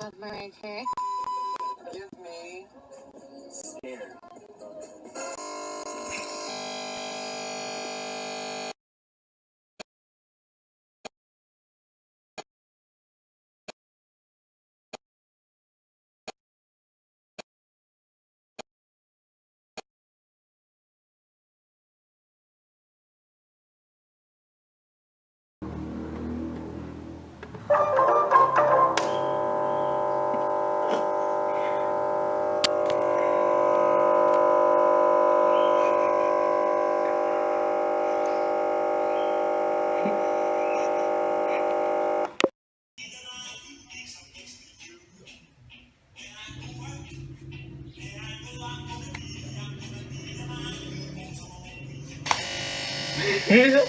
of Mariah Give me. 你别说